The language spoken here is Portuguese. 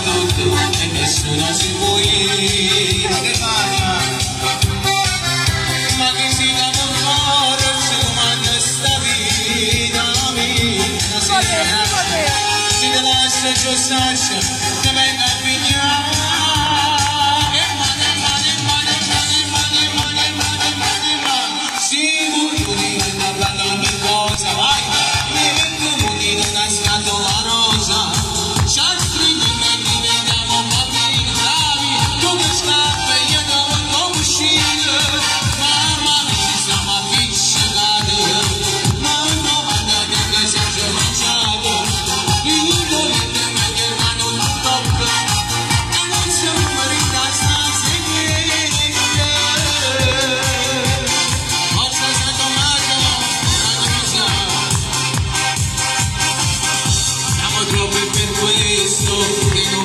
doutor, che nessuno si muoia che magna ma che si da morire se comanda sta vita mia si da essere egoísta.